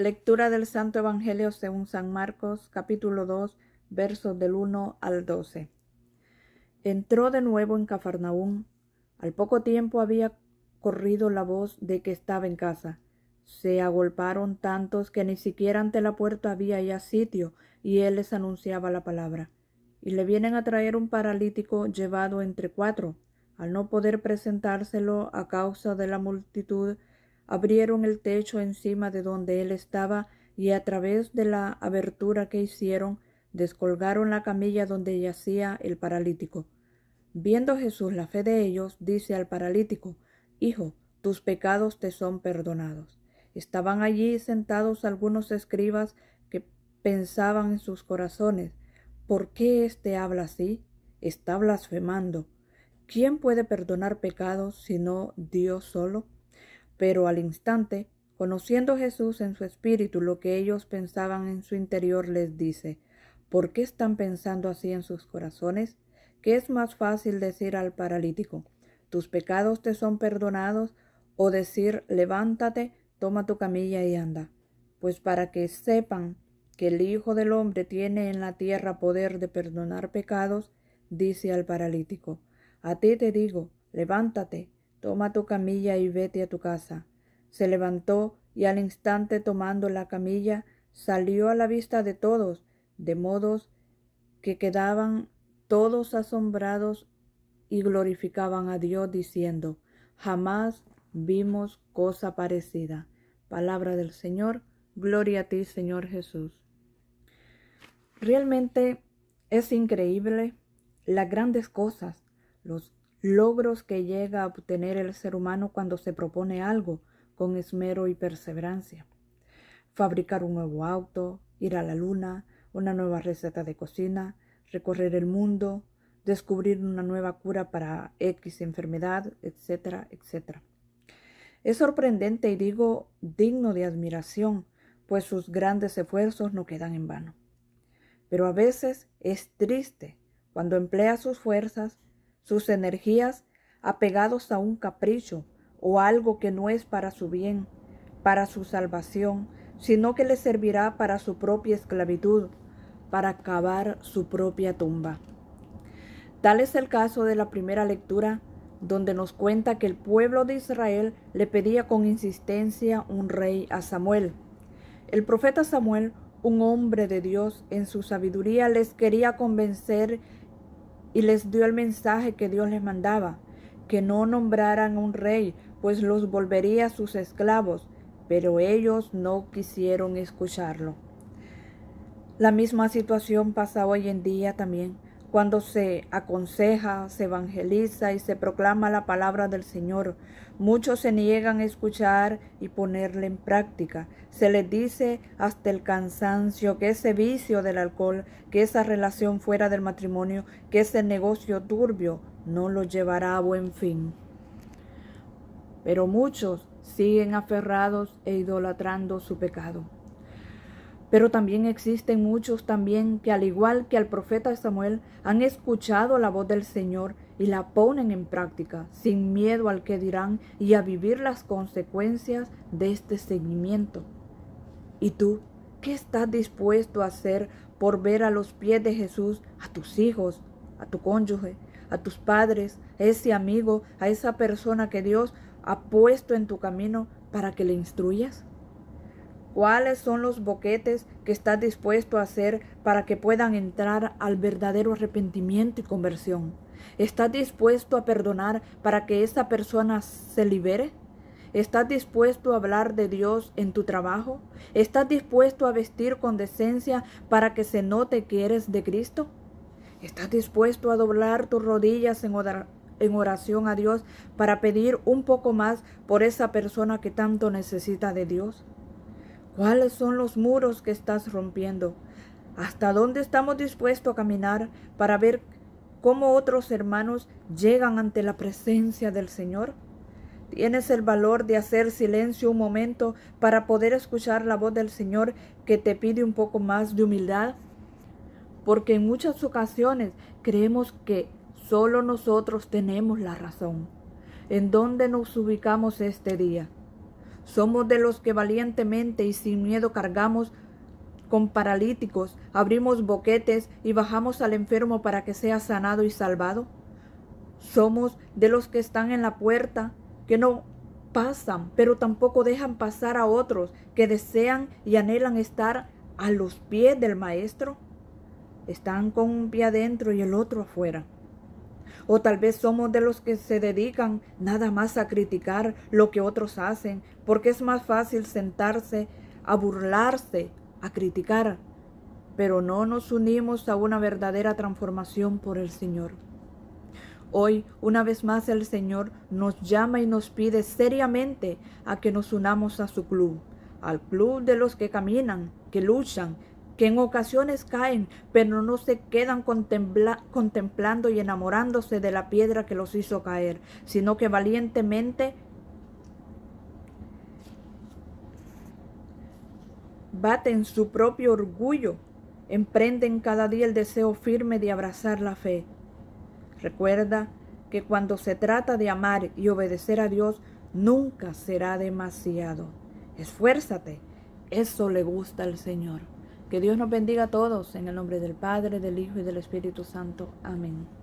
Lectura del Santo Evangelio según San Marcos, capítulo 2, versos del 1 al 12. Entró de nuevo en Cafarnaúm. Al poco tiempo había corrido la voz de que estaba en casa. Se agolparon tantos que ni siquiera ante la puerta había ya sitio, y él les anunciaba la palabra. Y le vienen a traer un paralítico llevado entre cuatro. Al no poder presentárselo a causa de la multitud, abrieron el techo encima de donde él estaba y a través de la abertura que hicieron descolgaron la camilla donde yacía el paralítico. Viendo Jesús la fe de ellos, dice al paralítico, Hijo, tus pecados te son perdonados. Estaban allí sentados algunos escribas que pensaban en sus corazones, ¿por qué éste habla así? Está blasfemando. ¿Quién puede perdonar pecados sino Dios solo? Pero al instante, conociendo Jesús en su espíritu lo que ellos pensaban en su interior, les dice, ¿por qué están pensando así en sus corazones? ¿Qué es más fácil decir al paralítico, tus pecados te son perdonados, o decir, levántate, toma tu camilla y anda? Pues para que sepan que el Hijo del Hombre tiene en la tierra poder de perdonar pecados, dice al paralítico, a ti te digo, levántate, Toma tu camilla y vete a tu casa. Se levantó y al instante tomando la camilla salió a la vista de todos, de modos que quedaban todos asombrados y glorificaban a Dios diciendo, jamás vimos cosa parecida. Palabra del Señor, gloria a ti Señor Jesús. Realmente es increíble las grandes cosas, los logros que llega a obtener el ser humano cuando se propone algo con esmero y perseverancia. Fabricar un nuevo auto, ir a la luna, una nueva receta de cocina, recorrer el mundo, descubrir una nueva cura para X enfermedad, etcétera, etcétera. Es sorprendente y digo digno de admiración, pues sus grandes esfuerzos no quedan en vano. Pero a veces es triste cuando emplea sus fuerzas sus energías apegados a un capricho o algo que no es para su bien, para su salvación, sino que le servirá para su propia esclavitud, para cavar su propia tumba. Tal es el caso de la primera lectura, donde nos cuenta que el pueblo de Israel le pedía con insistencia un rey a Samuel. El profeta Samuel, un hombre de Dios, en su sabiduría les quería convencer y les dio el mensaje que Dios les mandaba, que no nombraran un rey, pues los volvería sus esclavos, pero ellos no quisieron escucharlo. La misma situación pasa hoy en día también cuando se aconseja, se evangeliza y se proclama la palabra del Señor, muchos se niegan a escuchar y ponerla en práctica. Se les dice hasta el cansancio que ese vicio del alcohol, que esa relación fuera del matrimonio, que ese negocio turbio no lo llevará a buen fin. Pero muchos siguen aferrados e idolatrando su pecado. Pero también existen muchos también que al igual que al profeta Samuel han escuchado la voz del Señor y la ponen en práctica sin miedo al que dirán y a vivir las consecuencias de este seguimiento. ¿Y tú qué estás dispuesto a hacer por ver a los pies de Jesús a tus hijos, a tu cónyuge, a tus padres, a ese amigo, a esa persona que Dios ha puesto en tu camino para que le instruyas? ¿Cuáles son los boquetes que estás dispuesto a hacer para que puedan entrar al verdadero arrepentimiento y conversión? ¿Estás dispuesto a perdonar para que esa persona se libere? ¿Estás dispuesto a hablar de Dios en tu trabajo? ¿Estás dispuesto a vestir con decencia para que se note que eres de Cristo? ¿Estás dispuesto a doblar tus rodillas en, oración a Dios para pedir un poco más por esa persona que tanto necesita de Dios? ¿Cuáles son los muros que estás rompiendo? ¿Hasta dónde estamos dispuestos a caminar para ver cómo otros hermanos llegan ante la presencia del Señor? ¿Tienes el valor de hacer silencio un momento para poder escuchar la voz del Señor que te pide un poco más de humildad? Porque en muchas ocasiones creemos que solo nosotros tenemos la razón. ¿En dónde nos ubicamos este día? Somos de los que valientemente y sin miedo cargamos con paralíticos, abrimos boquetes y bajamos al enfermo para que sea sanado y salvado. Somos de los que están en la puerta, que no pasan, pero tampoco dejan pasar a otros que desean y anhelan estar a los pies del Maestro. Están con un pie adentro y el otro afuera. O tal vez somos de los que se dedican nada más a criticar lo que otros hacen, porque es más fácil sentarse a burlarse, a criticar, pero no nos unimos a una verdadera transformación por el Señor. Hoy, una vez más, el Señor nos llama y nos pide seriamente a que nos unamos a su club, al club de los que caminan, que luchan, que en ocasiones caen, pero no se quedan contemplando y enamorándose de la piedra que los hizo caer, sino que valientemente baten su propio orgullo, emprenden cada día el deseo firme de abrazar la fe, Recuerda que cuando se trata de amar y obedecer a Dios, nunca será demasiado. Esfuérzate. Eso le gusta al Señor. Que Dios nos bendiga a todos en el nombre del Padre, del Hijo y del Espíritu Santo. Amén.